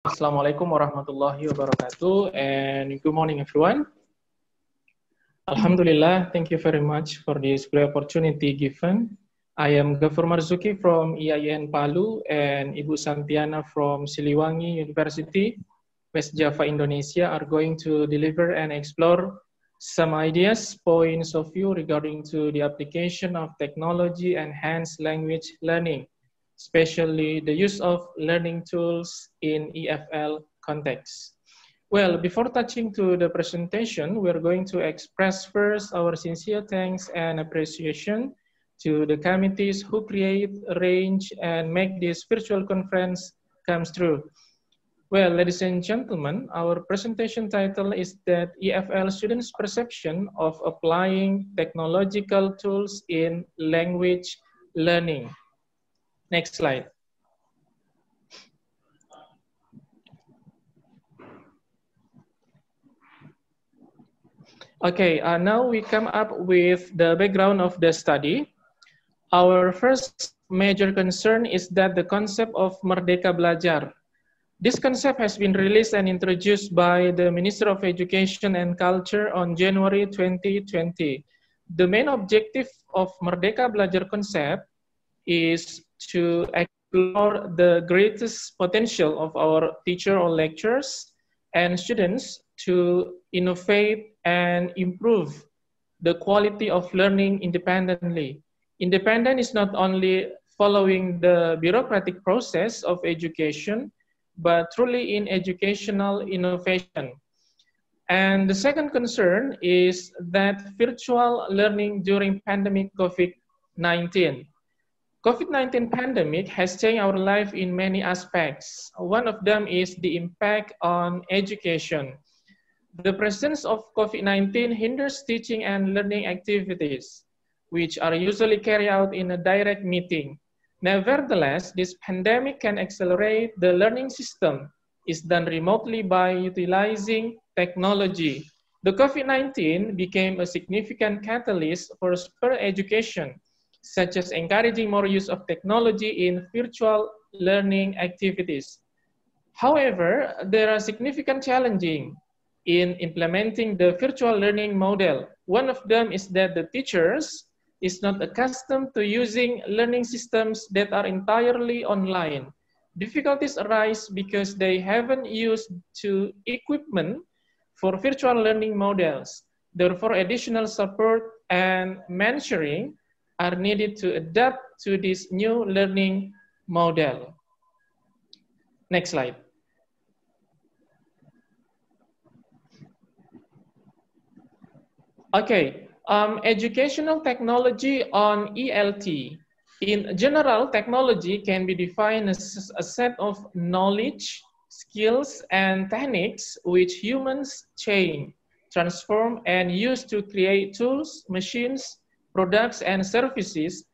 Assalamualaikum warahmatullahi wabarakatuh and good morning everyone. Alhamdulillah, thank you very much for this great opportunity given. I am Gafur Marzuki from IAIN Palu and Ibu Santiana from Siliwangi University, West Java, Indonesia are going to deliver and explore some ideas, points of view regarding to the application of technology enhanced language learning especially the use of learning tools in EFL context. Well, before touching to the presentation, we're going to express first our sincere thanks and appreciation to the committees who create, arrange, and make this virtual conference comes true. Well, ladies and gentlemen, our presentation title is that EFL students' perception of applying technological tools in language learning. Next slide. Okay, uh, now we come up with the background of the study. Our first major concern is that the concept of Merdeka Belajar. This concept has been released and introduced by the Minister of Education and Culture on January 2020. The main objective of Merdeka Belajar concept is to explore the greatest potential of our teacher or lecturers and students to innovate and improve the quality of learning independently. Independent is not only following the bureaucratic process of education, but truly in educational innovation. And the second concern is that virtual learning during pandemic COVID-19. COVID-19 pandemic has changed our life in many aspects. One of them is the impact on education. The presence of COVID-19 hinders teaching and learning activities, which are usually carried out in a direct meeting. Nevertheless, this pandemic can accelerate the learning system is done remotely by utilizing technology. The COVID-19 became a significant catalyst for spur education such as encouraging more use of technology in virtual learning activities. However, there are significant challenges in implementing the virtual learning model. One of them is that the teachers is not accustomed to using learning systems that are entirely online. Difficulties arise because they haven't used to equipment for virtual learning models. Therefore, additional support and mentoring are needed to adapt to this new learning model. Next slide. Okay, um, educational technology on ELT. In general, technology can be defined as a set of knowledge, skills, and techniques which humans change, transform, and use to create tools, machines, products, and services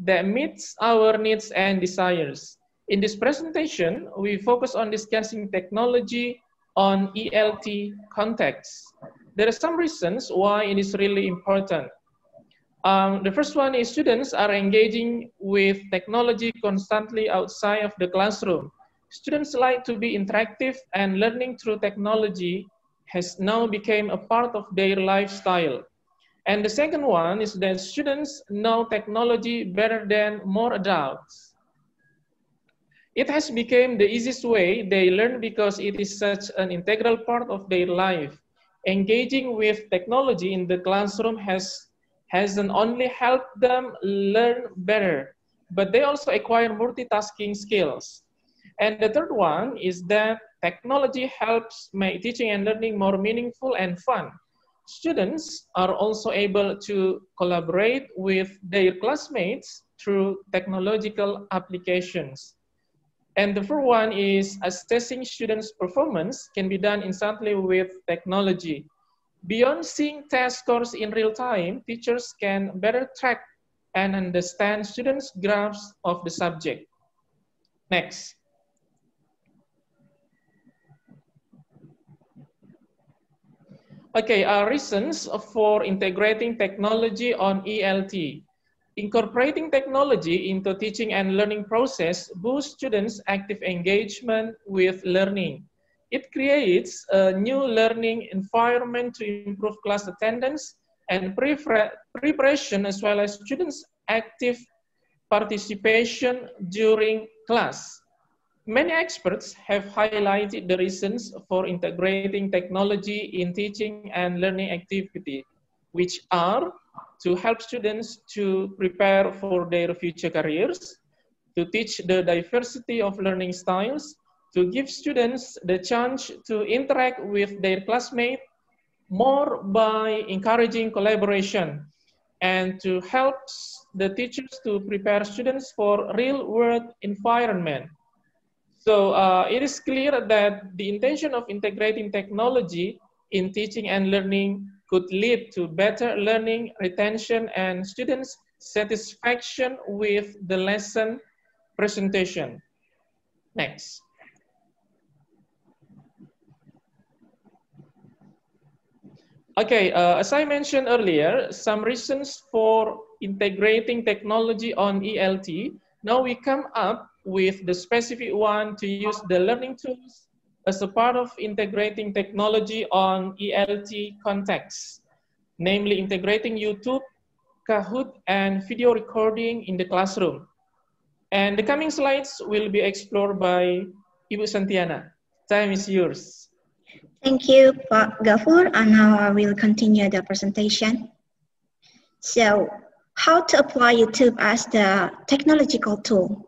that meets our needs and desires. In this presentation, we focus on discussing technology on ELT context. There are some reasons why it is really important. Um, the first one is students are engaging with technology constantly outside of the classroom. Students like to be interactive and learning through technology has now become a part of their lifestyle. And the second one is that students know technology better than more adults. It has become the easiest way they learn because it is such an integral part of their life. Engaging with technology in the classroom has hasn't only helped them learn better, but they also acquire multitasking skills. And the third one is that technology helps make teaching and learning more meaningful and fun students are also able to collaborate with their classmates through technological applications. And the first one is assessing students' performance can be done instantly with technology. Beyond seeing test scores in real time, teachers can better track and understand students' graphs of the subject. Next. Okay, uh, reasons for integrating technology on ELT. Incorporating technology into teaching and learning process boosts students' active engagement with learning. It creates a new learning environment to improve class attendance and preparation as well as students' active participation during class. Many experts have highlighted the reasons for integrating technology in teaching and learning activity, which are to help students to prepare for their future careers, to teach the diversity of learning styles, to give students the chance to interact with their classmates more by encouraging collaboration and to help the teachers to prepare students for real world environment. So uh, it is clear that the intention of integrating technology in teaching and learning could lead to better learning, retention, and students' satisfaction with the lesson presentation. Next. Okay, uh, as I mentioned earlier, some reasons for integrating technology on ELT. Now we come up with the specific one to use the learning tools as a part of integrating technology on ELT contexts, namely integrating YouTube, Kahoot, and video recording in the classroom. And the coming slides will be explored by Ibu Santiana. Time is yours. Thank you, Pak Gafur, and now I will continue the presentation. So, how to apply YouTube as the technological tool.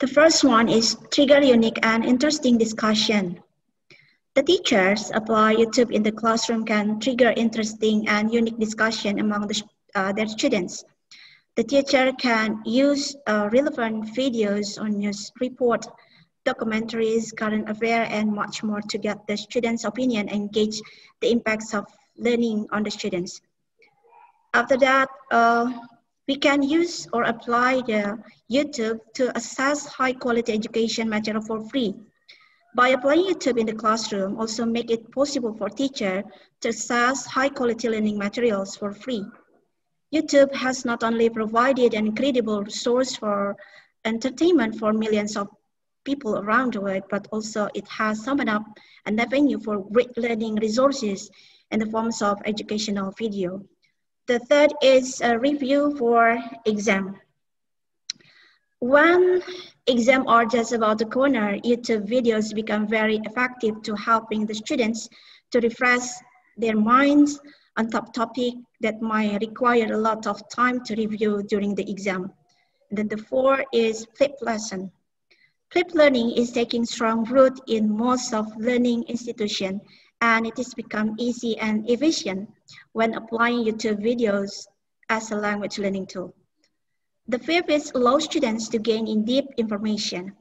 The first one is trigger unique and interesting discussion. The teachers apply YouTube in the classroom can trigger interesting and unique discussion among the, uh, their students. The teacher can use uh, relevant videos on news report documentaries, current affair, and much more to get the students' opinion and gauge the impacts of learning on the students. After that, uh, we can use or apply the YouTube to assess high quality education material for free. By applying YouTube in the classroom, also make it possible for teacher to assess high quality learning materials for free. YouTube has not only provided an incredible source for entertainment for millions of people around the world, but also it has summoned up an avenue for great learning resources in the forms of educational video. The third is a review for exam. When exam are just about the corner, YouTube videos become very effective to helping the students to refresh their minds on top topic that might require a lot of time to review during the exam. And then the four is flip lesson. Flip learning is taking strong root in most of learning institutions, and it has become easy and efficient when applying YouTube videos as a language learning tool. The fifth is allow students to gain in-depth information.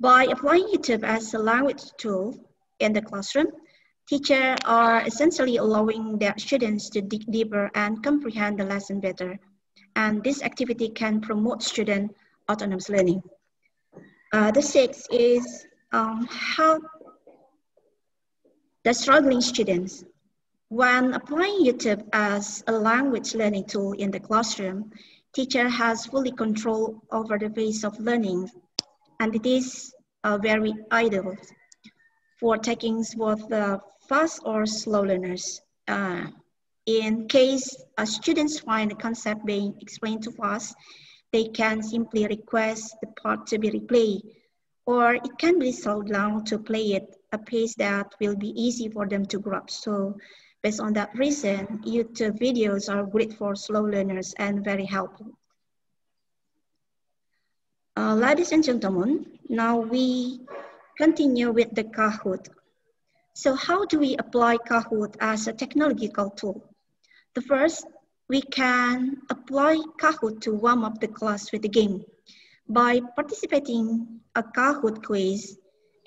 By applying YouTube as a language tool in the classroom, teachers are essentially allowing their students to dig deeper and comprehend the lesson better. And this activity can promote student autonomous learning. Uh, the sixth is um, how the struggling students. When applying YouTube as a language learning tool in the classroom, teacher has fully control over the pace of learning, and it is uh, very ideal for taking both the fast or slow learners. Uh, in case a students find the concept being explained too fast, they can simply request the part to be replayed, or it can be slowed down to play it a pace that will be easy for them to grasp. So based on that reason, YouTube videos are great for slow learners and very helpful. Uh, ladies and gentlemen, now we continue with the Kahoot. So how do we apply Kahoot as a technological tool? The first we can apply Kahoot to warm up the class with the game. By participating a Kahoot quiz,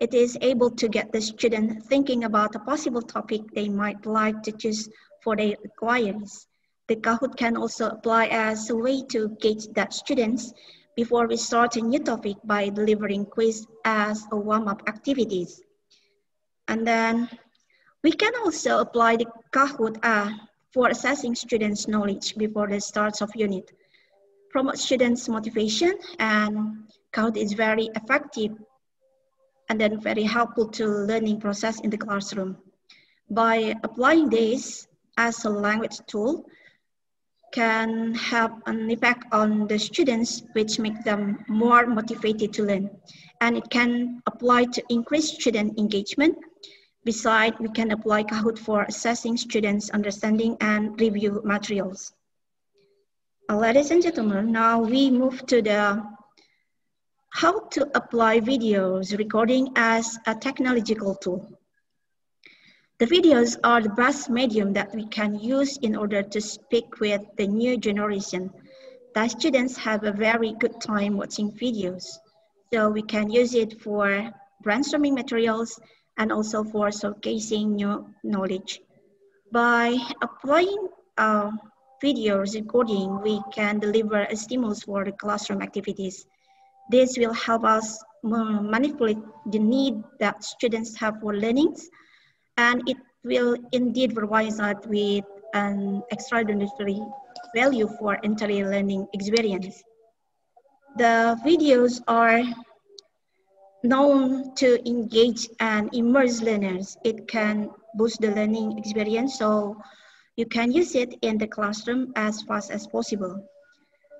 it is able to get the student thinking about a possible topic they might like to choose for their inquiries. The Kahoot can also apply as a way to gauge that students before we start a new topic by delivering quiz as a warm-up activities. And then we can also apply the Kahoot uh, for assessing students' knowledge before the start of unit. Promote students' motivation and Kahoot is very effective and then very helpful to learning process in the classroom. By applying this as a language tool, can have an effect on the students, which make them more motivated to learn. And it can apply to increase student engagement. Besides, we can apply Kahoot for assessing students' understanding and review materials. Uh, ladies and gentlemen, now we move to the how to apply videos recording as a technological tool. The videos are the best medium that we can use in order to speak with the new generation. The students have a very good time watching videos. So we can use it for brainstorming materials and also for showcasing new knowledge. By applying uh, video recording, we can deliver a stimulus for the classroom activities. This will help us um, manipulate the need that students have for learnings and it will indeed provide us with an extraordinary value for entire learning experience. The videos are known to engage and immerse learners. It can boost the learning experience, so you can use it in the classroom as fast as possible.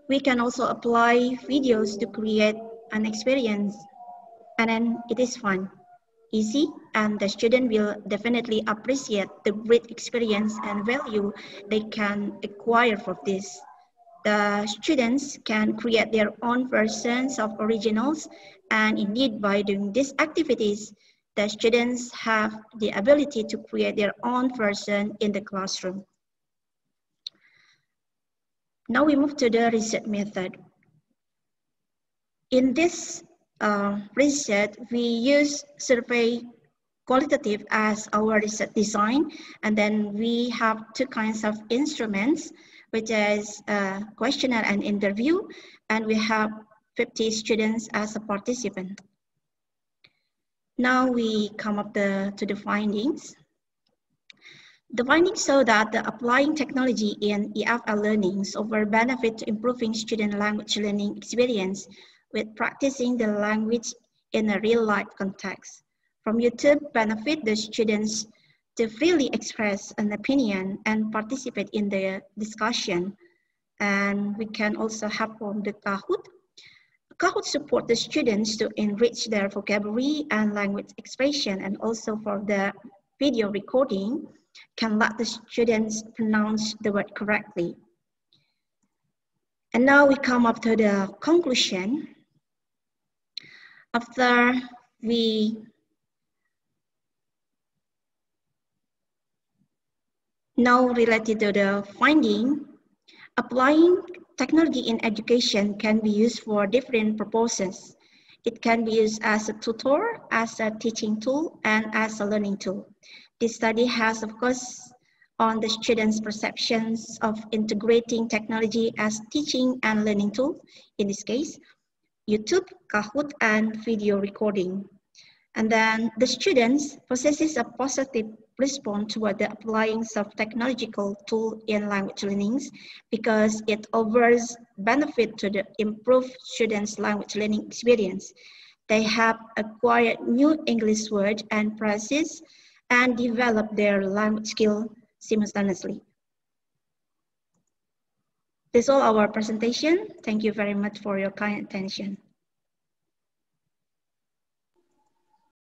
We can also apply videos to create an experience, and then it is fun easy and the student will definitely appreciate the great experience and value they can acquire from this. The students can create their own versions of originals and indeed by doing these activities, the students have the ability to create their own version in the classroom. Now we move to the research method. In this uh, research, we use survey qualitative as our research design. And then we have two kinds of instruments, which is questionnaire and interview. And we have 50 students as a participant. Now we come up the, to the findings. The findings show that the applying technology in EFL learnings over benefit to improving student language learning experience with practicing the language in a real life context. From YouTube, benefit the students to freely express an opinion and participate in the discussion. And we can also help from the Kahoot. Kahoot support the students to enrich their vocabulary and language expression and also for the video recording can let the students pronounce the word correctly. And now we come up to the conclusion. After we now related to the finding, applying technology in education can be used for different purposes. It can be used as a tutor, as a teaching tool, and as a learning tool. This study has, of course, on the students' perceptions of integrating technology as teaching and learning tool, in this case, YouTube, Kahoot, and video recording. And then the students possesses a positive response toward the applying of technological tool in language learnings because it offers benefit to the improved students' language learning experience. They have acquired new English words and phrases and develop their language skill simultaneously. That's all our presentation. Thank you very much for your kind attention.